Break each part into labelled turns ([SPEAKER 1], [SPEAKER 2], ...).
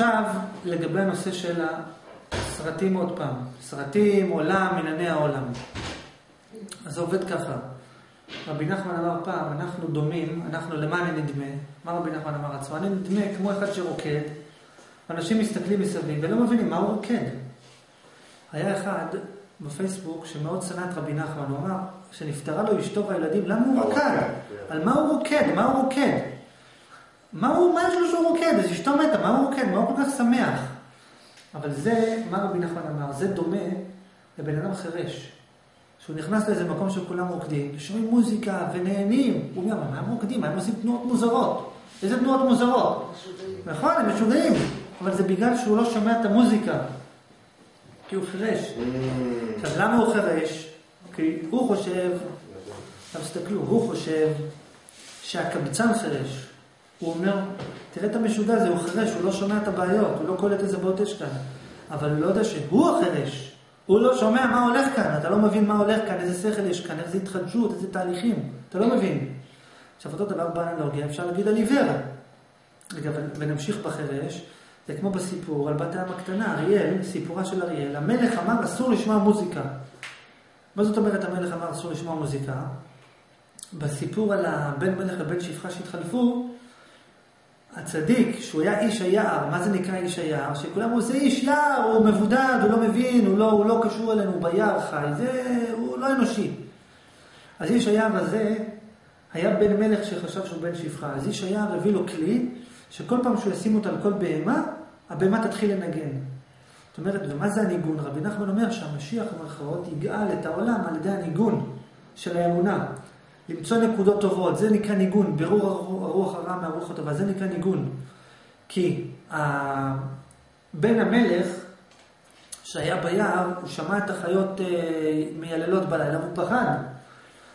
[SPEAKER 1] עכשיו, לגבי הנושא של הסרטים עוד פעם. סרטים, עולם, ענייני העולם. אז זה עובד ככה. רבי נחמן אמר פעם, אנחנו דומים, אנחנו למה אני נדמה? מה רבי נחמן אמר עצמו? אני נדמה כמו אחד שרוקד, אנשים מסתכלים מסביב ולא מבינים מה הוא רוקד. היה אחד בפייסבוק שמאוד שנא את רבי נחמן, הוא אמר שנפטרה לו אשתו והילדים, למה הוא רוקד? על מה הוא רוקד? מה הוא רוקד? מה, הוא, מה יש לו שהוא רוקד? אז אשתו מתה, מה הוא רוקד? מה הוא כל כך שמח? אבל זה, מה רבי נחמן אמר, זה דומה לבן אדם חירש. שהוא נכנס לאיזה מקום שכולם רוקדים, ושומעים מוזיקה ונהנים. הוא אומר, מה הם רוקדים? מה הם עושים תנועות מוזרות? איזה תנועות מוזרות? נכון, הם משוגעים. אבל זה בגלל שהוא לא שומע את המוזיקה. כי הוא חירש. Mm. עכשיו, למה הוא חירש? כי הוא חושב, עכשיו תסתכלו, הוא חושב שהקבצן חירש. הוא אומר, תראה את המשוגע הזה, הוא חירש, הוא לא שומע את הבעיות, הוא לא קולט איזה בעיות יש כאן. אבל הוא לא יודע שהוא החירש. הוא לא שומע מה הולך כאן, אתה לא מבין מה הולך כאן, איזה שכל יש כאן, איזה התחדשות, איזה תהליכים. אתה לא מבין. עכשיו, אותו דבר באנלוגיה, אפשר להגיד על עיוור. ונמשיך בחירש. זה כמו בסיפור על בת העם הקטנה, אריאל, סיפורה של אריאל. המלך אמר אסור לשמוע מוזיקה. מה זאת אומרת המלך אמר אסור לשמוע מוזיקה? בסיפור על הבן מלך ובן שפחה שהתחלפו, הצדיק, שהוא היה איש היער, מה זה נקרא איש היער? שכולם אמרו, זה איש יער, הוא מבודד, הוא לא מבין, הוא לא, הוא לא קשור אלינו, הוא ביער חי, זה, הוא לא אנושי. אז איש היער הזה היה בן מלך שחשב שהוא בן שפחה. אז איש היער הביא לו כלי, שכל פעם שהוא ישים אותו על כל בהמה, הבהמה תתחיל לנגן. זאת אומרת, ומה זה הניגון? רבי נחמן אומר שהמשיח במרכאות יגאל את העולם על ידי הניגון של האמונה. למצוא נקודות טובות, זה נקרא ניגון, ברור הרוח הרע מהרוח הטובה, זה נקרא ניגון. כי בן המלך, שהיה ביער, הוא שמע את החיות אה, מייללות בלילה והוא פחד.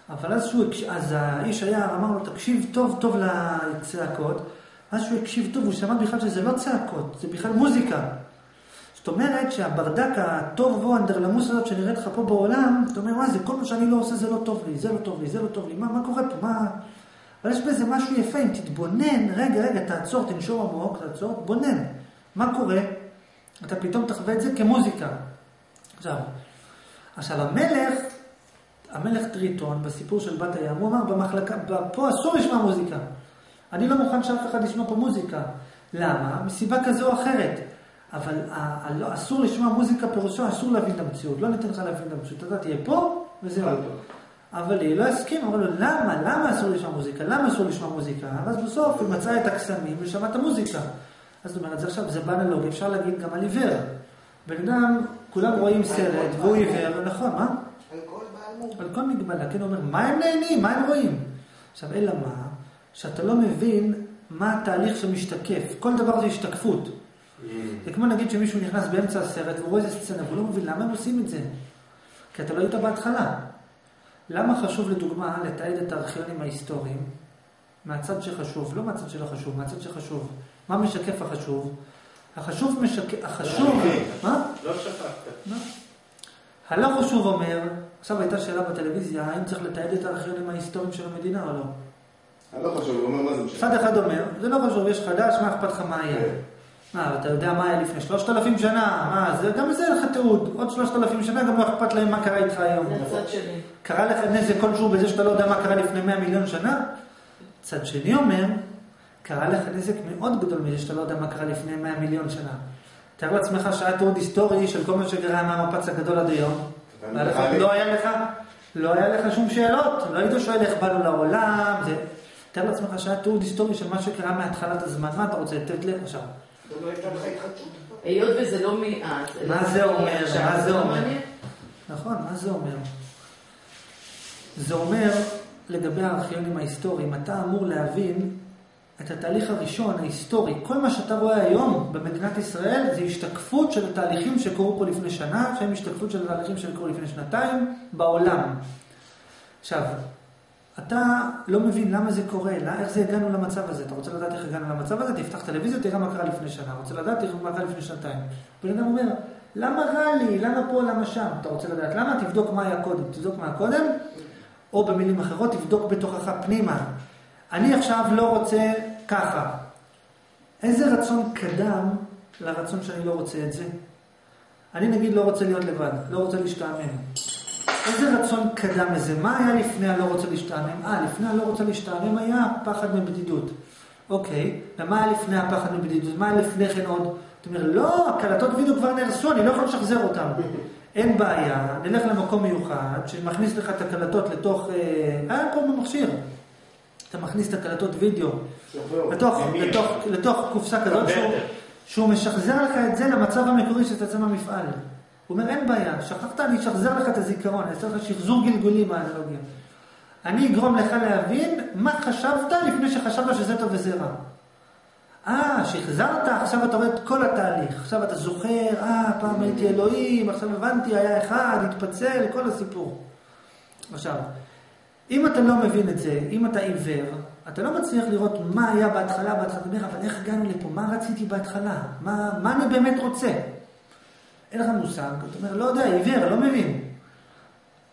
[SPEAKER 1] אבל אז, שהוא, אז האיש היער אמר לו, תקשיב טוב טוב לצעקות. אז שהוא הקשיב טוב, הוא שמע בכלל שזה לא צעקות, זה בכלל מוזיקה. זאת אומרת שהברדק הטוב בו, האנדרלמוס הזאת שנראית לך פה בעולם, אתה אומר, מה זה, כל מה שאני לא עושה זה לא טוב לי, זה לא טוב לי, זה לא טוב לי, מה, מה קורה פה, מה... אבל יש בזה משהו יפה, אם תתבונן, רגע, רגע, תעצור, תנשור עמוק, תעצור, תבונן. מה קורה? אתה פתאום תחווה את זה כמוזיקה. עכשיו, עכשיו המלך, המלך טריטון, בסיפור של בת הים, הוא אמר, במחלקה, פה אסור לשמוע מוזיקה. אני לא מוכן שאף אחד ישמע פה מוזיקה. למה? מסיבה כזו או אחרת. אבל לא, אסור לשמוע מוזיקה פירושו, אסור להבין את המציאות. לא ניתן לך להבין את המציאות. אתה תהיה פה וזהו. אבל היא לא הסכים, אמר לו, למה? למה אסור לשמוע מוזיקה? למה אסור לשמוע מוזיקה? ואז בסוף היא מצאה את הקסמים ושמעה את המוזיקה. אז זאת אומרת, זה עכשיו, זה באנלוגי, אפשר להגיד גם על עיוור. בן אדם, כולם רואים סרט, והוא עיוור, נכון, מה?
[SPEAKER 2] על כל
[SPEAKER 1] מגבלה, כן, הוא אומר, מה הם נהנים? מה הם רואים? עכשיו, אלא מה? שאתה לא מבין מה התהליך שמשתקף. כל דבר זה השתקפות. זה כמו נגיד שמישהו נכנס באמצע הסרט והוא רואה איזה סצנה והוא לא מבין למה הם עושים את זה. כי אתה לא היית בהתחלה. למה חשוב לדוגמה לתעד את הארכיונים ההיסטוריים מהצד שחשוב, לא מהצד שלא חשוב, מהצד שחשוב. מה משקף החשוב? החשוב משקף, החשוב,
[SPEAKER 3] מה? לא שכחת.
[SPEAKER 1] לא. הלא חשוב אומר, עכשיו הייתה שאלה בטלוויזיה, האם צריך לתעד את הארכיונים ההיסטוריים של המדינה או לא?
[SPEAKER 3] לא חשוב, הוא אומר מה זה משנה.
[SPEAKER 1] צד אחד אומר, זה לא חשוב, יש חדש, מה אכפת לך מה היה? מה, אתה יודע מה היה לפני שלושת אלפים שנה? מה, זה, גם בזה אין לך תיעוד. עוד שלושת אלפים שנה גם לא אכפת להם מה קרה איתך היום.
[SPEAKER 2] זה הצד שני.
[SPEAKER 1] קרה לך נזק כלשהו בזה שאתה לא יודע מה קרה לפני מאה מיליון שנה? צד שני אומר, קרה לך נזק מאוד גדול מזה שאתה לא יודע מה קרה לפני מאה מיליון שנה. תאר לעצמך שהיה תיעוד היסטורי של כל מה שקרה מהמפץ הגדול עד היום. לא היה לך, לא היה לך שום שאלות. לא היית שואל איך באנו לעולם. זה... תאר לעצמך שהיה תיעוד היסטורי של מה שקרה מהתחלת הזמן, מה אתה רוצה לתת לי עכשיו?
[SPEAKER 2] היות וזה לא מעט.
[SPEAKER 1] מה זה אומר? מה זה אומר? נכון, מה זה אומר? זה אומר, לגבי הארכיונים ההיסטוריים, אתה אמור להבין את התהליך הראשון, ההיסטורי. כל מה שאתה רואה היום במדינת ישראל זה השתקפות של התהליכים שקרו פה לפני שנה, שהם השתקפות של התהליכים שקרו לפני שנתיים בעולם. עכשיו, אתה לא מבין למה זה קורה, לא, איך זה הגענו למצב הזה. אתה רוצה לדעת איך הגענו למצב הזה? תפתח טלוויזיה, תראה מה קרה לפני שנה. רוצה לדעת איך מה קרה לפני שנתיים. בן אדם אומר, למה רע לי? למה פה? למה שם? אתה רוצה לדעת למה? תבדוק מה היה קודם. תבדוק מה קודם, או במילים אחרות, תבדוק בתוכך פנימה. אני עכשיו לא רוצה ככה. איזה רצון קדם לרצון שאני לא רוצה את זה. אני נגיד לא רוצה להיות לבד, לא רוצה להשתעמם. איזה רצון קדם לזה? מה היה לפני הלא רוצה להשתעמם? אה, לפני הלא רוצה להשתעמם היה פחד מבדידות. אוקיי, ומה היה לפני הפחד מבדידות? מה היה לפני כן עוד? אתה אומר, לא, הקלטות וידאו כבר נהרסו, אני לא יכול לשחזר אותן. אין בעיה, נלך למקום מיוחד שמכניס לך את הקלטות לתוך... אה, אה, פה במכשיר. אתה מכניס את הקלטות וידאו לתוך, לתוך, לתוך קופסה כזאת שהוא, שהוא משחזר לך את זה למצב המקורי שאתה יוצא מהמפעל. הוא אומר, אין בעיה, שכחת, אני אשחזר לך את הזיכרון, אני אעשה לך שחזור גלגולי באנלוגיה. אני אגרום לך להבין מה חשבת לפני שחשבת שזה טוב וזה רע. אה, שחזרת, עכשיו אתה רואה את כל התהליך. עכשיו אתה זוכר, אה, פעם הייתי אלוהים, עכשיו הבנתי, היה אחד, התפצל, כל הסיפור. עכשיו, אם אתה לא מבין את זה, אם אתה עיוור, אתה לא מצליח לראות מה היה בהתחלה, בהתחלה, אתה אומר, אבל איך הגענו לפה? מה רציתי בהתחלה? מה, מה אני באמת רוצה? אין לך מושג, אתה אומר, לא יודע, עיוור, לא מבין.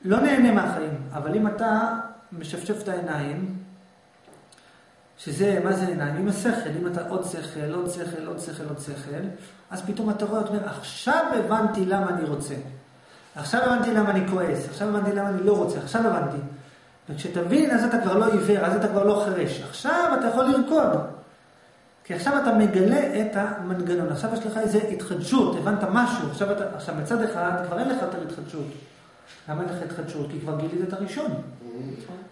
[SPEAKER 1] לא נהנה מהחיים, אבל אם אתה משפשף את העיניים, שזה, מה זה עיניים? עם השכל, אם אתה עוד שכל, עוד שכל, עוד שכל, עוד שכל, אז פתאום אתה רואה, אתה אומר, עכשיו הבנתי למה אני רוצה. עכשיו הבנתי למה אני כועס, עכשיו הבנתי למה אני לא רוצה, עכשיו הבנתי. וכשתבין, אז אתה כבר לא עיוור, אז אתה כבר לא חירש. עכשיו אתה יכול לרקוד. כי עכשיו אתה מגלה את המנגנון. עכשיו יש לך איזו התחדשות, הבנת משהו. עכשיו, אתה, עכשיו מצד אחד כבר אין לך יותר התחדשות. למה אין לך התחדשות? כי כבר גילית את הראשון.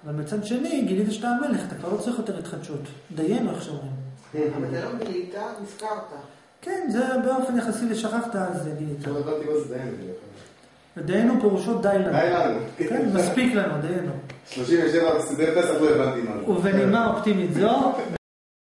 [SPEAKER 1] אבל מצד שני, גילית שאתה המלך, אתה כבר לא צריך יותר התחדשות. דיינו, איך שאומרים.
[SPEAKER 2] אבל אתה לא גילית, נזכרת.
[SPEAKER 1] כן, זה באופן יחסי לשכחת, אז גילית.
[SPEAKER 3] לא הבנתי מה זה דיינו.
[SPEAKER 1] דיינו פירושו די לנו.
[SPEAKER 3] די לנו.
[SPEAKER 1] כן, מספיק לנו, דיינו.
[SPEAKER 3] 37 בסדר פסח לא הבנתי מה זה.
[SPEAKER 1] ובנימה אופטימית זו,